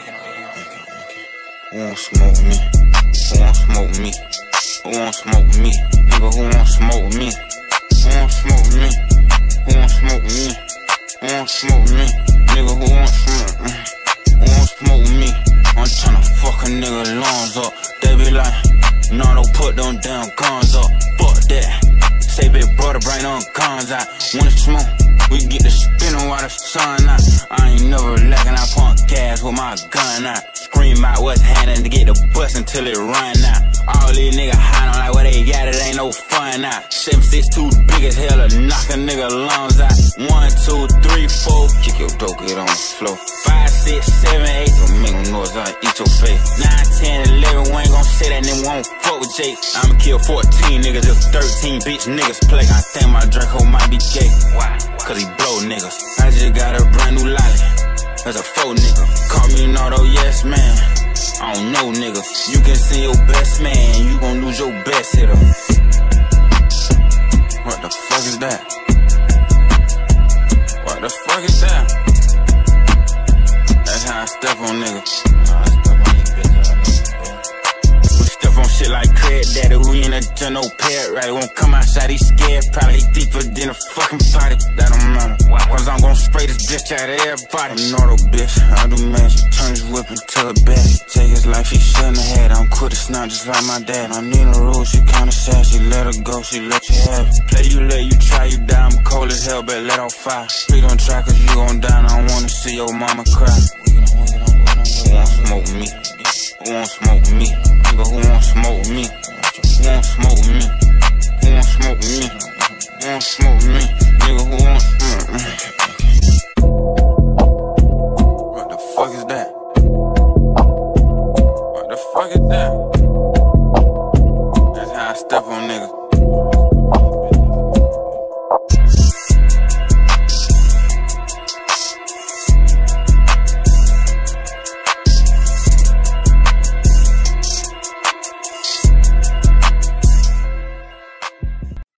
Who won't smoke me? Who won't smoke me? Who won't smoke me? Nigga, who won't smoke me? Who won't smoke me? Who won't smoke me? Who won't smoke me? Nigga, who won't smoke me? Who won't smoke me? I'm tryna fuck a nigga lungs up. They be like, no, don't put them damn guns up. Fuck that. Say big brother, bring them guns out. Wanna smoke? We get the spinning while the sun out. I ain't never lacking, I pump gas with my gun out. Scream out what's happening to get the bus until it run out. All these niggas hiding like what they got, it ain't no fun out. Seven six too big as hell to knock a nigga lungs out. One, two, three, four, kick your dope, get on the floor. Five, six, seven, eight, don't make no noise, I'll eat your face. Nine, ten, eleven, we ain't gon' say that, then won't fuck with Jake. I'ma kill 14 niggas if 13 bitch niggas play. I think my Draco might be gay. Why? Cause he blow niggas. I just got a brand new lolly. That's a faux nigga. Call me an auto yes man. I don't know nigga. You can see your best man, you gon' lose your best hitter. What the fuck is that? What the fuck is that? That's how I step on niggas. We step on shit like Craig Daddy. We in a general pet right? Won't come outside, he scared. Probably deeper than a fucking potty. That don't matter. Cause I'm gon' spray this bitch out of everybody. A bitch. I do magic. Turn his whip into a bat. Take his life, he shouldn't have had. I'm quick to snap just like my dad. I need a rule, she kinda sad. She let her go, she let you have it. Play you, let you try, you die. I'm cold as hell, but let off fire. Please don't try, cause you gon' die. I don't wanna see your mama cry.